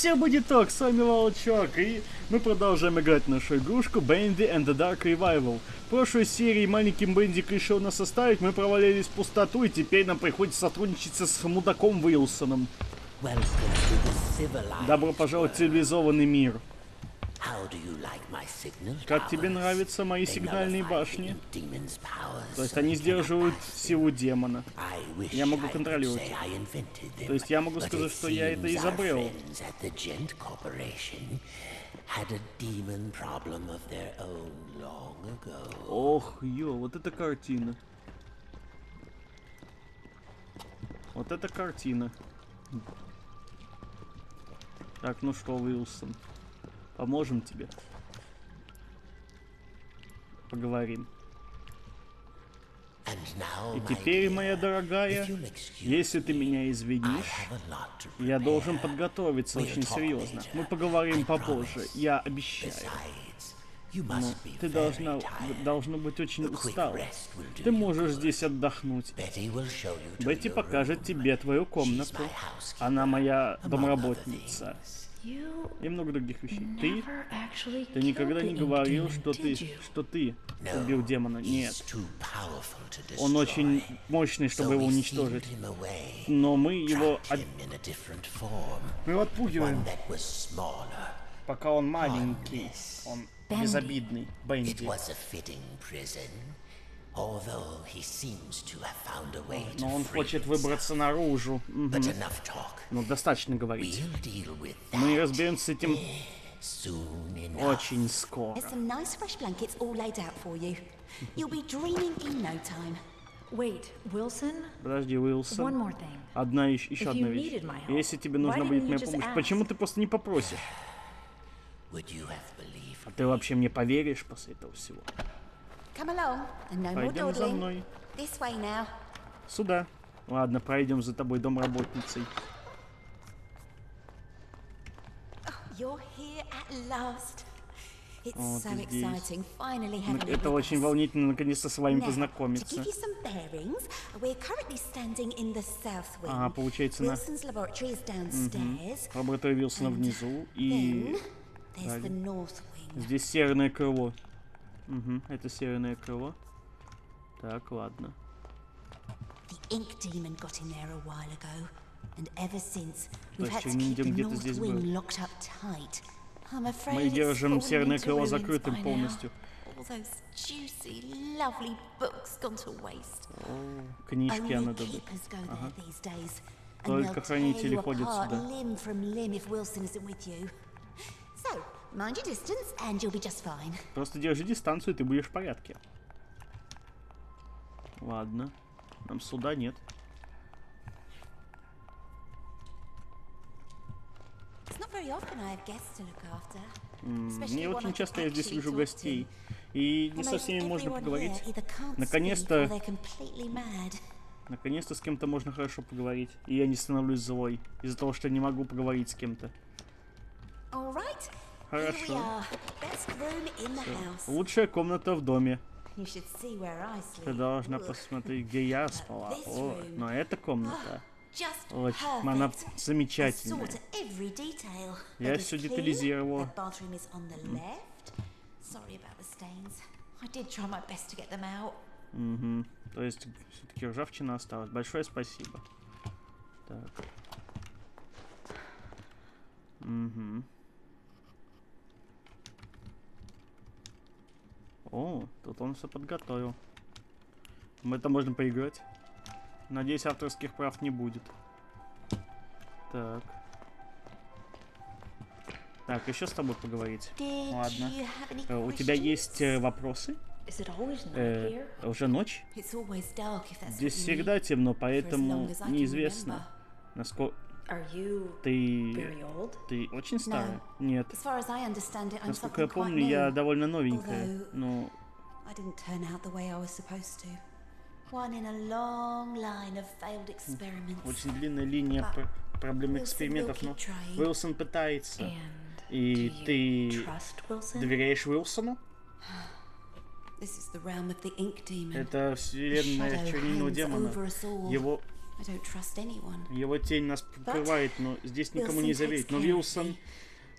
все будет ок, с вами Волчок, и мы продолжаем играть в нашу игрушку Bendy and the Dark Revival. В прошлой серии маленький Бендик решил нас оставить, мы провалились в пустоту, и теперь нам приходится сотрудничать с мудаком Уилсоном. Добро пожаловать в цивилизованный мир. Как тебе нравятся мои сигнальные башни? То есть они сдерживают силу демона. Я могу контролировать То есть я могу сказать, что я это изобрел. Ох, ё, вот это картина. Вот это картина. Так, ну что, Уилсон, поможем тебе? Поговорим. И теперь, моя дорогая, если ты меня извинишь, я должен подготовиться очень серьезно. Мы поговорим попозже, я обещаю. Но ты должна, должна быть очень устала. Ты можешь здесь отдохнуть. Бетти покажет тебе твою комнату. Она моя домработница. И много других вещей. Ты, never actually ты никогда killed не говорил, что ты, did you? что ты убил демона. he's Нет. too powerful to Он очень destroy. мощный, So чтобы его we уничтожить. sealed him away, Но мы его trapped от- him in a different form, мы его отпугиваем, one that was smaller. пока он маленький. Он безобидный. Бенди. Но он хочет выбраться наружу. Мгм. But enough talk. Ну, достаточно говорить. We'll deal with Мы that разберемся с этим soon enough. очень скоро. Подожди, One Уилсон. more thing. Одна еще, еще If одна you вещь. needed my help, Если тебе why нужна didn't будет you моя just помощь, ask? почему ты просто не попросишь? Would you have believed А ты вообще мне поверишь после этого всего? Пойдем за мной. This way now. Сюда. Ладно, пройдем за тобой, домработницей. Вот здесь. Ну, Это очень волнительно наконец-то с вами познакомиться. Ага, получается, на downstairs. лаборатория Вилсона внизу. И wing. здесь северное крыло. Угу, это северное крыло. Так, ладно. То есть где-то здесь был. Мы держим северное крыло закрытым полностью. Waste. Книжки она days. And Только хранители ходят сюда. Mind your distance and you'll be just fine. Просто держи дистанцию, и ты будешь в порядке. Ладно. Нам сюда нет. It's not very often I have guests to look after. М, especially Не очень часто я здесь вижу гостей. И не со всеми можно поговорить. Наконец-то-. Наконец-то с кем-то можно хорошо поговорить. И я не становлюсь злой. Из-за того, что не могу поговорить с кем-то. Хорошо. Лучшая комната в доме. Ты должна посмотреть, где я спала. О, но эта комната. Очень. Она замечательная. Я them out. Угу. То есть все-таки ржавчина осталась. Большое спасибо. Так. Угу. О, тут он все подготовил. Мы это можно поиграть. Надеюсь, авторских прав не будет. Так. Так, еще с тобой поговорить. Ладно. Э, У тебя есть э, вопросы? Э, уже ночь? Здесь всегда темно, поэтому неизвестно, насколько ты ты очень старая. Нет, насколько я помню, я довольно новенькая. Но I didn't turn out the way I was supposed to. One in a long line of failed experiments. очень длинная линия пр- проблем экспериментов. Но. Уилсон пытается. И ты доверяешь Уилсону? Это вселенная чернильного демона. Его I don't trust anyone. Его тень нас покрывает, но здесь никому не Wilson заверить. Но care of Вилсон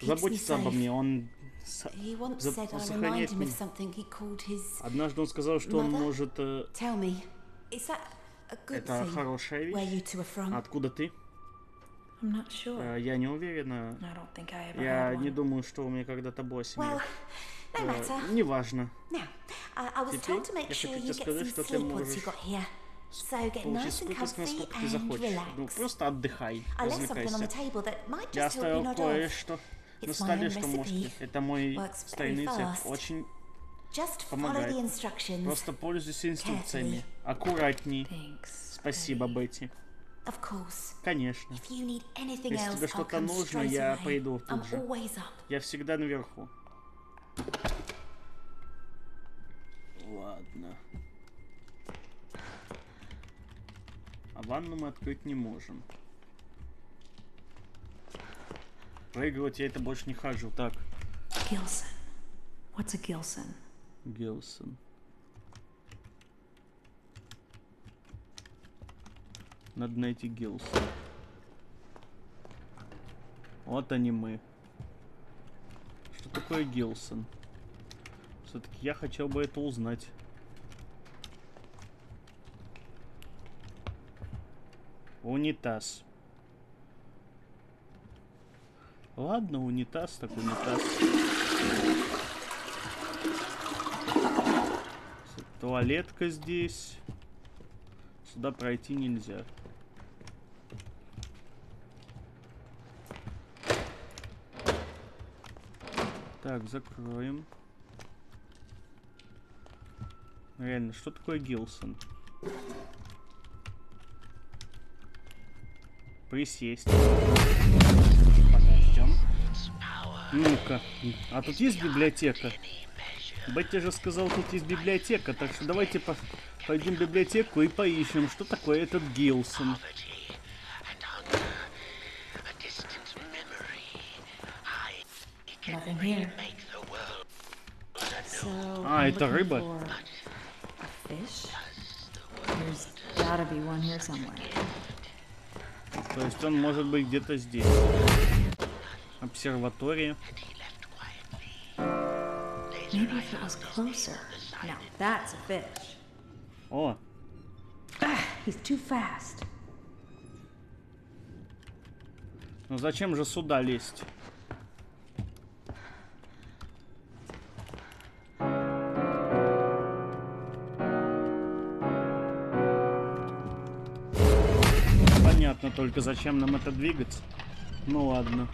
заботится обо мне. Он сохраняет remind him of меня. something he called his. Однажды он сказал, что он Mother? может... э, Tell me, is that a good Это thing? хорошая Where вещь. you two are from? Откуда ты? I'm not sure. Э, Я не уверена. I don't think I ever Я had не думаю, что у меня когда-то была Well, семья. no matter. Э, Неважно. Now, I, I was Теперь told to make я sure хочу you тебе get сказать, some что ты sleep once you можешь got here. So get Получить nice and столько, comfy насколько ты and захочешь. Ну, просто отдыхай, I left something on the развлекайся. table that might Я just help you оставил кое-что на It's my столе, что можете. Это мой very рецепт. Очень помогает. the instructions. Просто пользуйся инструкциями. Carefully. Аккуратней. Thanks. Спасибо, Бетти. Of course. Конечно. If you need anything Если тебе что-то нужно, я приду тут же. Я всегда наверху. Ладно. А ванну мы открыть не можем. Проигрывать я это больше не хожу. Так, Gilson. What's a Gilson? Гелсон. Надо найти Гилсон. Вот они мы. Что такое Гилсон? Все-таки я хотел бы это узнать. Унитаз. Ладно, унитаз, так унитаз. Туалетка здесь. Сюда пройти нельзя. Так, закроем. Реально, что такое Гилсон? Присесть. Подождем. Ну-ка. А тут есть библиотека? Бетти же сказал, тут есть библиотека, так что давайте по- пойдем в библиотеку и поищем, что такое этот Гилсон. А, это рыба? There's gotta be one here somewhere. То есть он может быть где-то здесь. Обсерватория. О, fast. ну зачем же сюда лезть? Понятно только, зачем нам это двигать. Ну ладно.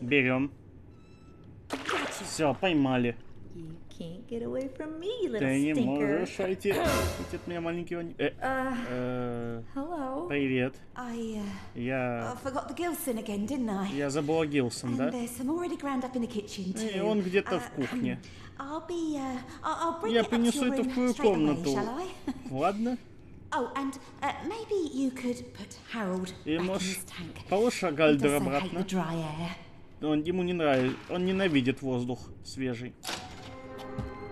Берем. Все, поймали. You can't get away from me, little Ты не можешь уйти. Уйти от меня, маленький вон- Э, Uh, э, hello. привет. I, uh, I Я... forgot the Gilson again, didn't I? Я забыла Гилсон, да? there's some already ground up in the kitchen too. И он где-то Uh, в кухне. I'll be, uh, I'll, bring Я принесу это в твою комнату. Ладно. oh, and uh, maybe you could put Harold И можешь положь Гальдер обратно. Он ему не нравится. Он ненавидит воздух свежий.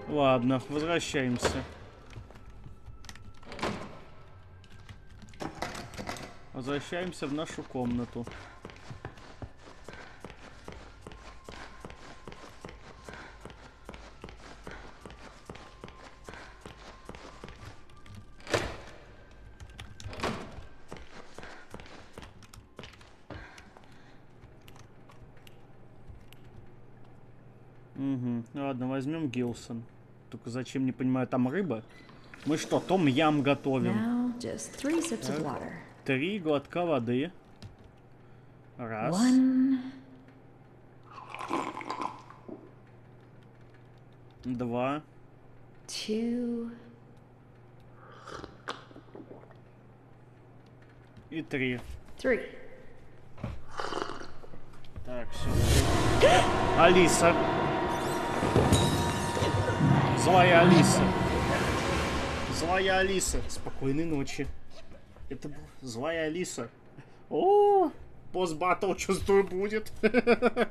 Ладно, возвращаемся. Возвращаемся в нашу комнату. Угу. Ладно, возьмем Гилсон. Только зачем, не понимаю, там рыба? Мы что, том ям готовим? Water. Три глотка воды. Раз. One, Два. two, И три. three. Так, все. Алиса. Злая Алиса. Злая Алиса. Спокойной ночи. Это была злая Алиса. О, постбаттл, чувствую, будет.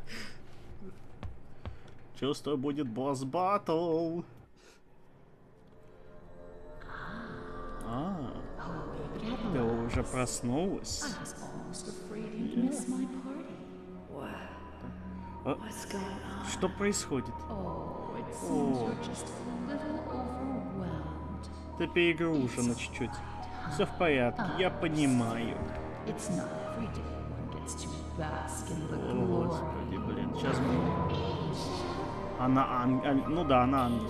Чувствую, будет босс батл. А, ты уже проснулась. А? Что происходит? Ты перегружена чуть-чуть. Все в порядке, я понимаю. О. Господи, блин, сейчас мы... Она ангел... Ну да, она ангел.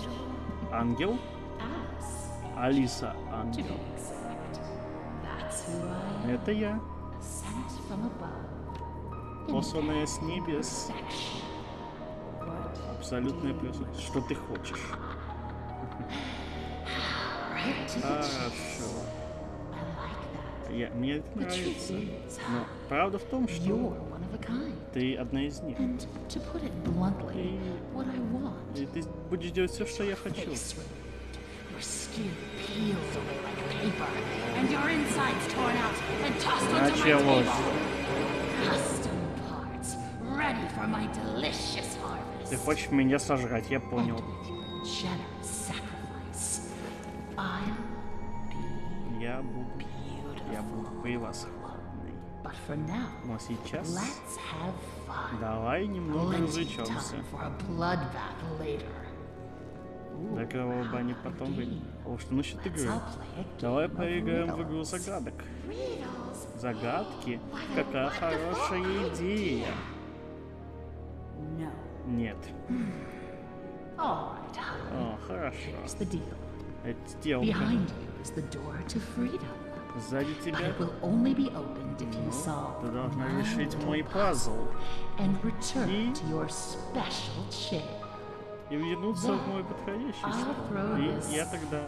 Ангел? Алиса ангел. Это я, посланная с небес. Абсолютная плюс. Что ты хочешь? Хорошо. Я, мне это нравится. Но правда в том, что ты одна из них. Want И ты будешь делать все, что я хочу. Началось. ready for my delicious harvest. Ты хочешь меня сожрать, я понял. Я буду, я буду now, Но сейчас let's have fun. давай немного развлечемся. До кровавой бани потом выйдем. О, что насчет игры? Давай поиграем в игру загадок. Загадки? Какая хорошая идея. Нет. О, хорошо. Это сделка. Сзади тебя solve ты должна решить мой пазл И- и вернуться в мой подходящий стол. И я тогда...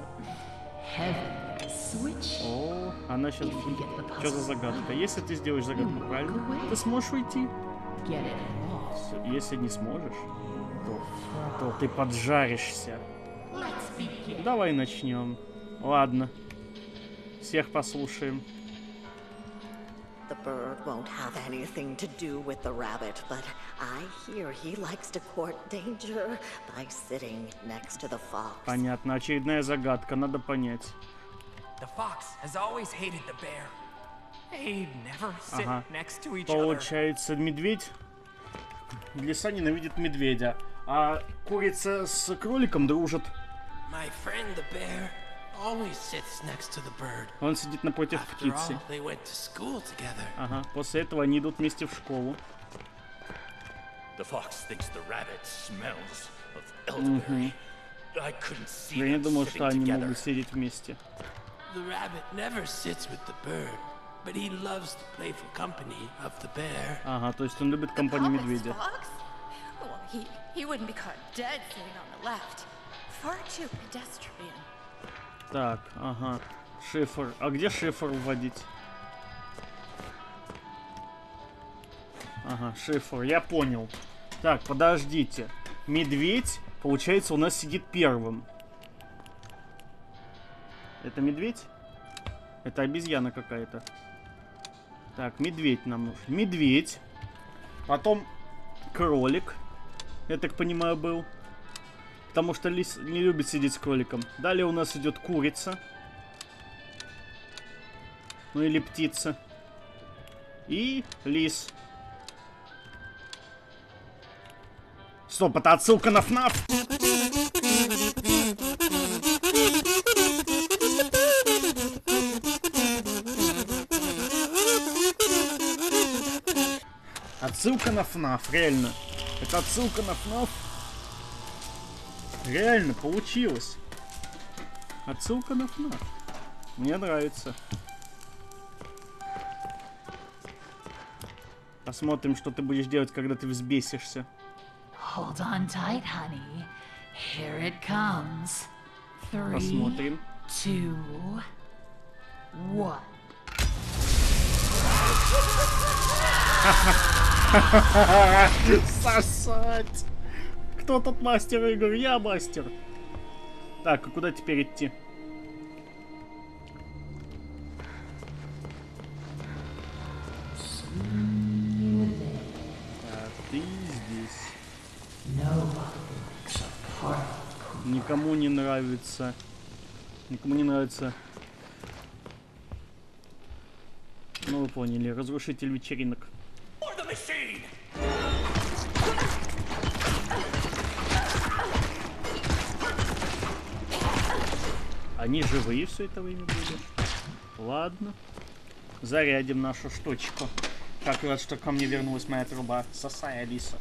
О, она сейчас... The Что за загадка? Если ты сделаешь загадку правильно, ты сможешь уйти. Get it С- Если не сможешь, то, то ты поджаришься. Давай начнем. Ладно. Всех послушаем. The bird won't have anything to do with the rabbit, but I hear he likes to court danger by sitting next to the fox. Понятно. Очередная загадка. Надо понять. The fox has always hated the bear. They never sit Ага. next to each other. Получается, медведь... Лиса ненавидит медведя. А курица с кроликом дружат. My friend the bear always sits next to the bird. Он сидит напротив After птицы. all, they went to school together. Ага. После этого они идут вместе в школу. The fox thinks the rabbit smells of elderberry. I couldn't see Я не думал, что они together. могут сидеть вместе. The rabbit never sits with the bird, but he loves the playful company of the bear. Ага, то есть он любит компанию медведя. fox? Well, he, he wouldn't be caught dead sitting on the left. Far too pedestrian. Так, ага. Шифр. А где шифр вводить? Ага, шифр. Я понял. Так, подождите. Медведь, получается, у нас сидит первым. Это медведь? Это обезьяна какая-то. Так, медведь нам нужен. Медведь. Потом кролик. Я так понимаю, был. Потому что лис не любит сидеть с кроликом. Далее у нас идет курица. Ну или птица. И лис. Стоп, это отсылка на ФНАФ? Отсылка на ФНАФ, реально. Это отсылка на ФНАФ. Реально, получилось. Отсылка на ФНАФ. Мне нравится. Посмотрим, что ты будешь делать, когда ты взбесишься. Hold on tight, honey. Here it comes. Three, Посмотрим. two, one. Сосать! Кто тут мастер игр? Я мастер. Так, а куда теперь идти? А ты здесь. Никому не нравится. Никому не нравится. Ну, вы поняли. Разрушитель вечеринок. Machine! Они живые все это время были. Ладно. Зарядим нашу штучку. Как рад, что ко мне вернулась моя труба. Сосай, Алиса.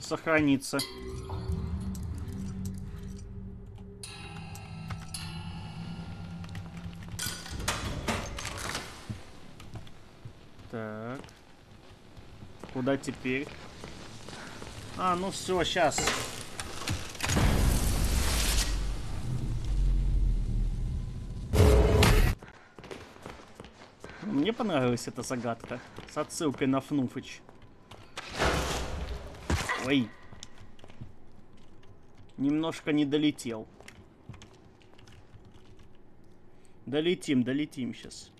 Сохраниться. Куда теперь? А, ну все, сейчас. Мне понравилась эта загадка. С отсылкой на Фнуфыч. Ой. Немножко не долетел. Долетим, долетим сейчас.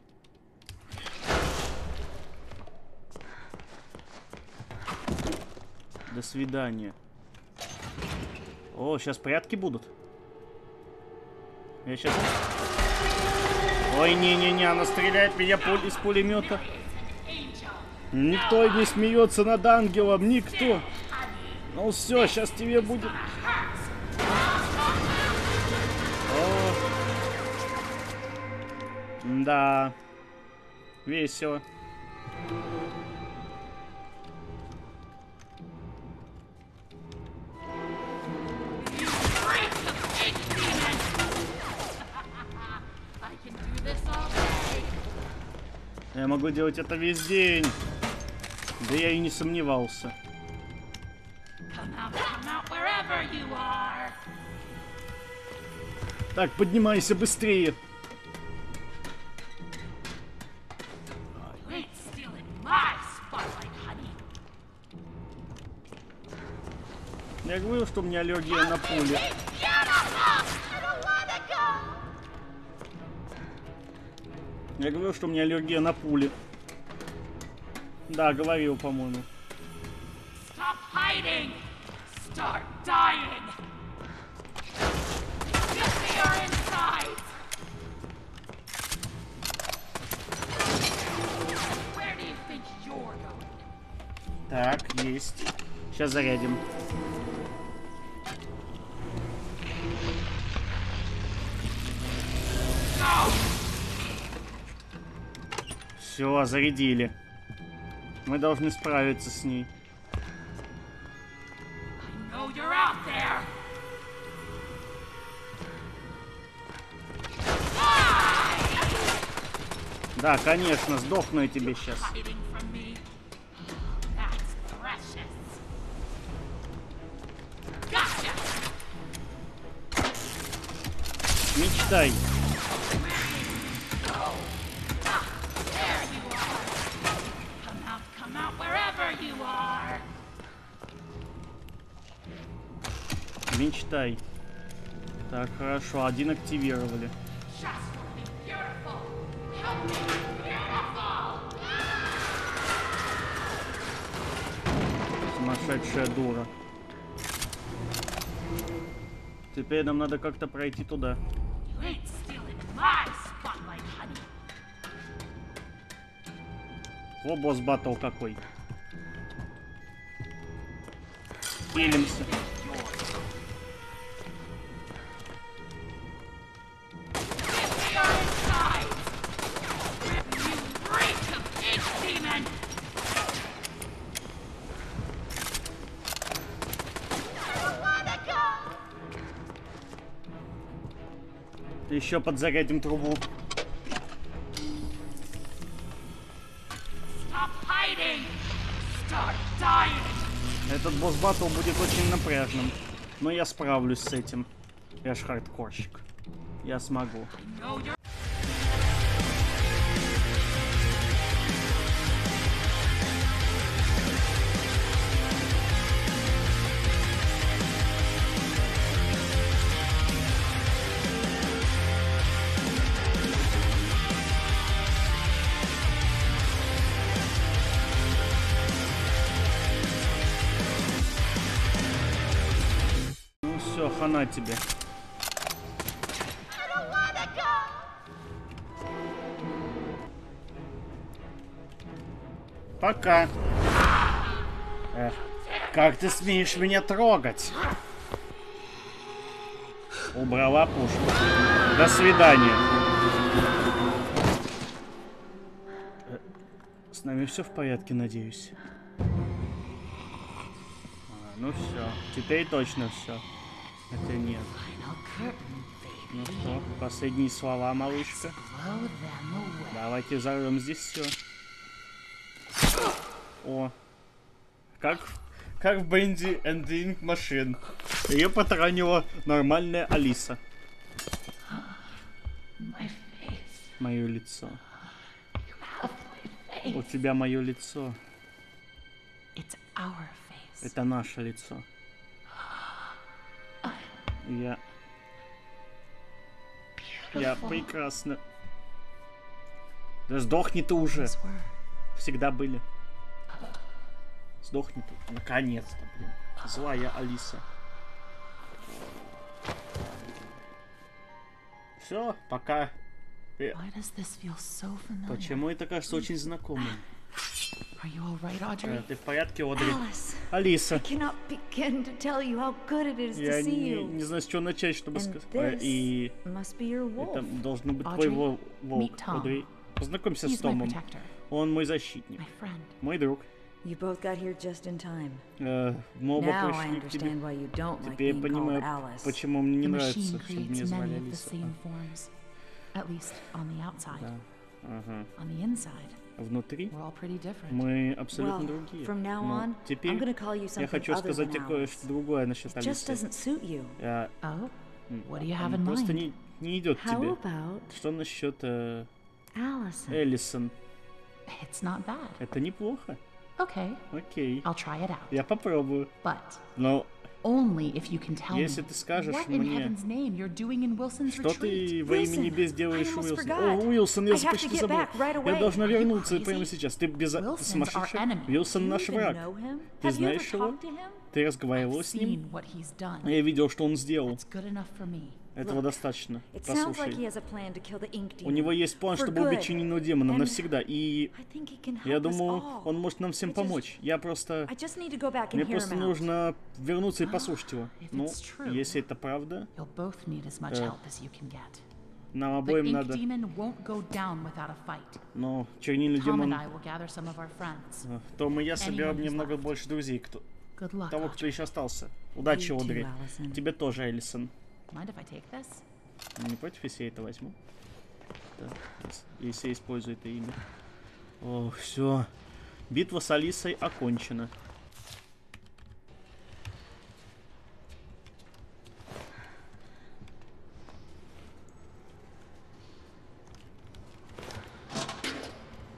До свидания. О, сейчас прятки будут. Я сейчас... Ой, не-не-не, она стреляет меня пуль- из пулемета. Никто не смеется над ангелом, никто. Ну все, сейчас тебе будет... О. Да. Весело. Я могу делать это весь день. Да я и не сомневался. Так, поднимайся быстрее. Я говорил, что у меня аллергия на пули. Я говорил, что у меня аллергия на пули. Да, говорил, по-моему. Так, есть. Сейчас зарядим. Все, зарядили. Мы должны справиться с ней. There. Да, конечно, сдохну я тебе сейчас. Мечтай. Мечтай. Так, хорошо, один активировали. Сумасшедшая дура. Теперь нам надо как-то пройти туда. О, босс батл какой. Хилимся. Еще подзарядим трубу. Этот босс батл будет очень напряжным. Но я справлюсь с этим. Я ж хардкорщик. Я смогу. Know хана тебе. Пока. Эх, как ты смеешь меня трогать? Убрала пушку. До свидания. С нами все в порядке, надеюсь. А, ну все, теперь точно все. Хотя нет. Ну что, последние слова, малышка. Давайте взорвем здесь все. О, как, как в Бенди Ink Machine. Ее потаранила нормальная Алиса. Мое лицо. У тебя мое лицо. Это наше лицо. Я... Я прекрасно. Да сдохни ты уже. Всегда были. Сдохни ты. Наконец-то, блин. Злая Алиса. Все, пока. Э? Почему это кажется очень знакомым? Are you all right, Э, Audrey? Ты в порядке, Одри? Alice, Алиса. I cannot begin to tell you how good it is Я to see не, знаю, с чего начать, чтобы сказать. Э, this И must be your wolf. это должно быть Audrey, твой вол- волк, meet Tom. Одри. Познакомься с He's my Томом. protector, Он мой защитник. my friend. Мой друг. You both got here just in time. Э, Мы оба Now I пришли к тебе. understand why you don't like Теперь я being called понимаю, Alice. почему мне не The нравится, machine чтобы creates меня звали many of the Алиса. same forms. At least on the outside. On the inside, Внутри мы абсолютно Well, другие. Но теперь я хочу сказать Alice. кое-что другое насчет Алисы. Я, Oh, просто не, не идет How тебе. about Что насчет э? Эллисон? Это неплохо. Okay, Окей. It out. Я попробую. But Но only if you can tell Если ты скажешь мне, что ты во имя небес делаешь, Уилсон? О, Уилсон, я почти забыл. Я должна вернуться прямо сейчас. Ты без... Сумасшедший? you наш враг. Ты знаешь его? Ты разговаривал I've с ним? Я видел, что он сделал. Этого достаточно. Like he Послушай. ink У него есть план, чтобы убить good. чининого демона And навсегда. И я думаю, он может нам всем just- помочь. Я просто... Мне просто нужно вернуться и послушать его. If Ну, true. если это правда, Э, нам обоим надо... Но чернильный демон... Э, Том и я соберем немного left. больше друзей, кто... Того, кто еще остался. Удачи, Одри. Тебе тоже, Эллисон. Mind if I take this? Не против, если я это возьму? Да, ес- если я использую это имя. О, все. Битва с Алисой окончена.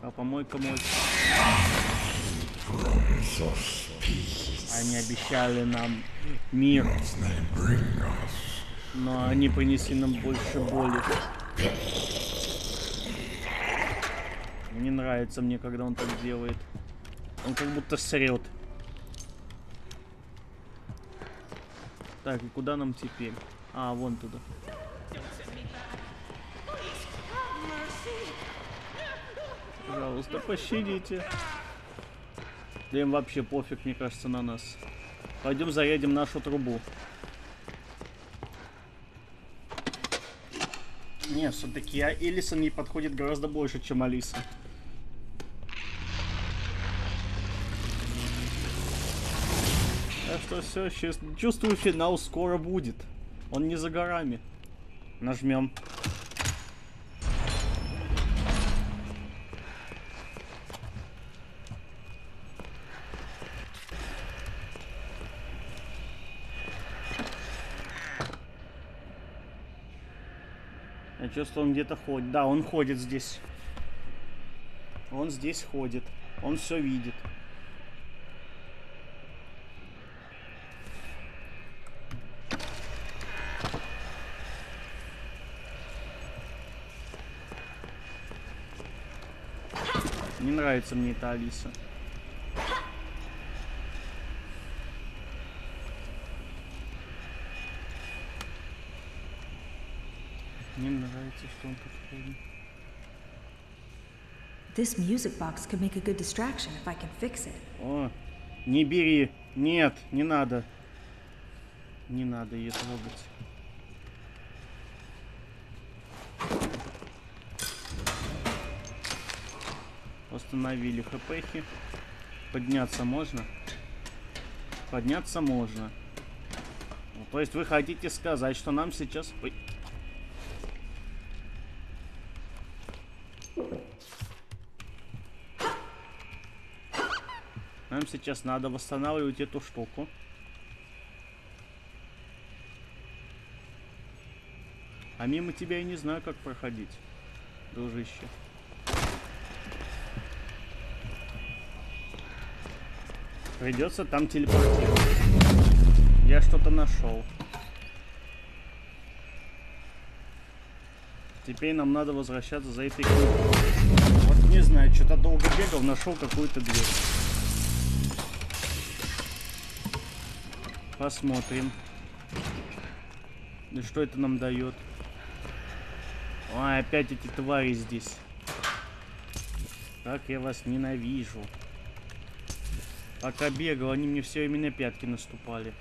А помойка мой. Они обещали нам мир. Но они принесли нам больше боли. Не нравится мне, когда он так делает. Он как будто срет. Так, и куда нам теперь? А, вон туда. Пожалуйста, пощадите. Да им вообще пофиг, мне кажется, на нас. Пойдем заедем нашу трубу. Не, все-таки Элисон ей подходит гораздо больше, чем Алиса. Так что все, сейчас чувствую, финал скоро будет. Он не за горами. Нажмем. Я чувствую, он где-то ходит. Да, он ходит здесь. Он здесь ходит. Он все видит. Не нравится мне эта Алиса. Нравится, что он тут ходит. This music box could make a good distraction if I can fix it. О, не бери. Нет, не надо. Не надо ее трогать. Установили хпхи. Подняться можно? Подняться можно. Ну, то есть вы хотите сказать, что нам сейчас... Ой. Сейчас надо восстанавливать эту штуку. А мимо тебя я не знаю, как проходить, дружище. Придется там телепортировать. Я что-то нашел. Теперь нам надо возвращаться за этой книгой. Вот не знаю, что-то долго бегал, нашел какую-то дверь. Посмотрим. И что это нам дает? Ой, опять эти твари здесь. Как я вас ненавижу. Пока бегал, они мне все именно пятки наступали.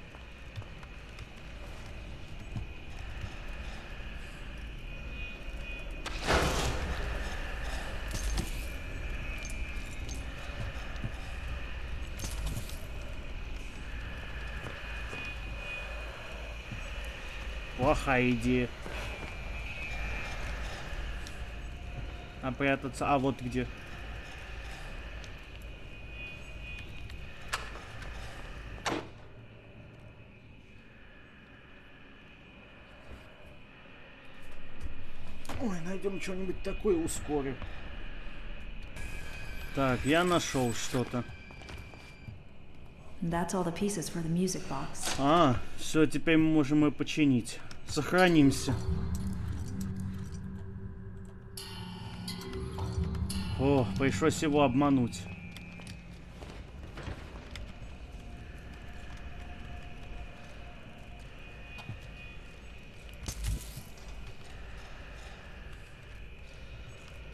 Идея. А прятаться... А вот где. Ой, найдем что-нибудь такое ускорим. Так, я нашел что-то. That's all the pieces for the music box. А, все, теперь мы можем ее починить. Сохранимся. О, пришлось его обмануть.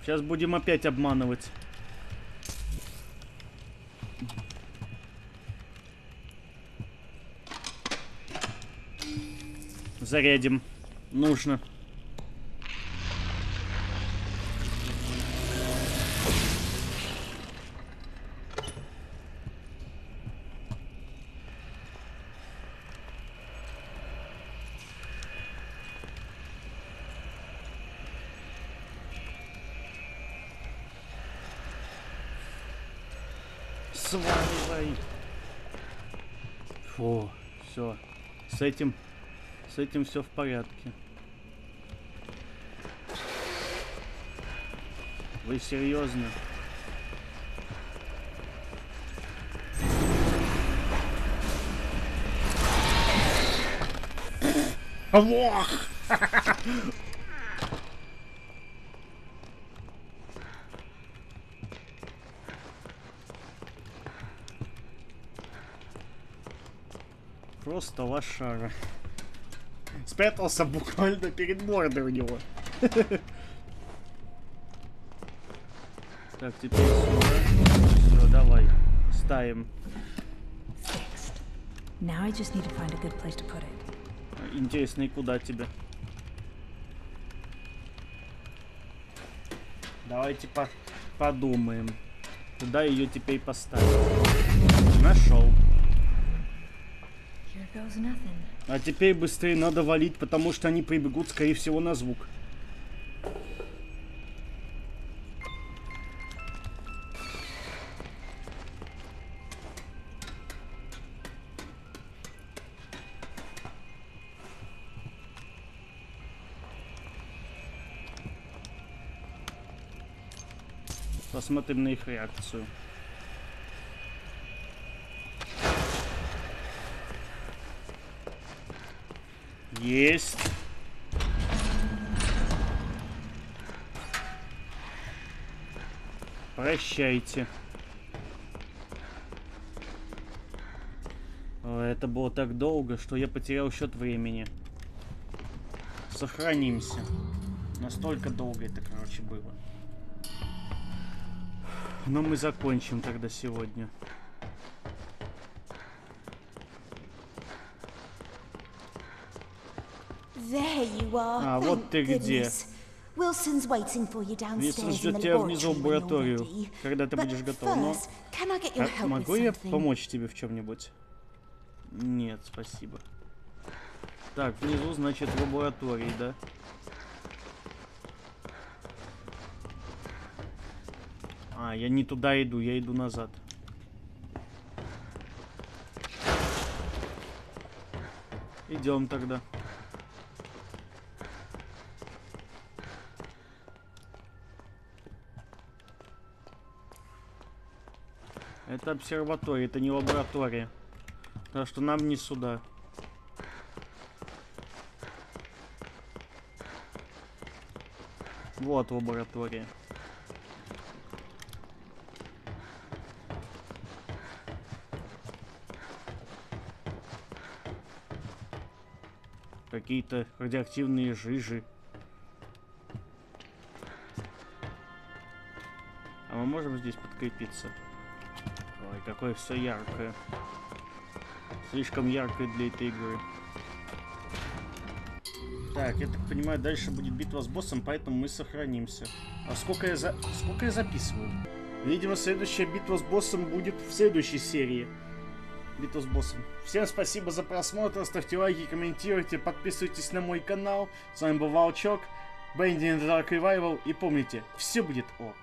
Сейчас будем опять обманывать. Зарядим. Нужно. Сваливай. Фу, все. С этим, с этим все в порядке. Вы серьезно? Лох! Просто лошара. Спрятался буквально перед мордой у него. Так, теперь сюда. Все, давай. Ставим. Fixed. Now I just need to find a good place to put it. Интересно, и куда тебе? Давайте по подумаем. Куда ее теперь поставить? Нашел. Here goes nothing. А теперь быстрее надо валить, потому что они прибегут, скорее всего, на звук. Посмотрим на их реакцию. Есть. Прощайте. Это было так долго, что я потерял счет времени. Сохранимся. Настолько долго это, короче, было. Но мы закончим тогда сегодня. There you are. А, вот ты где. Wilson's waiting for you downstairs in the laboratory когда ты будешь готов. Но your а могу я помочь тебе в чем-нибудь? Нет, спасибо. Так, внизу, значит, в лаборатории, да? А, я не туда иду, я иду назад. Идем тогда. Это обсерватория, это не лаборатория. Так что нам не сюда. Вот лаборатория. Какие-то радиоактивные жижи. А мы можем здесь подкрепиться? Какое все яркое. Слишком яркое для этой игры. Так, я так понимаю, дальше будет битва с боссом, поэтому мы сохранимся. А сколько я за... сколько я записываю? Видимо, следующая битва с боссом будет в следующей серии. Битва с боссом. Всем спасибо за просмотр, ставьте лайки, комментируйте, подписывайтесь на мой канал. С вами был Волчок, Бенди Dark Revival, и помните, все будет ок.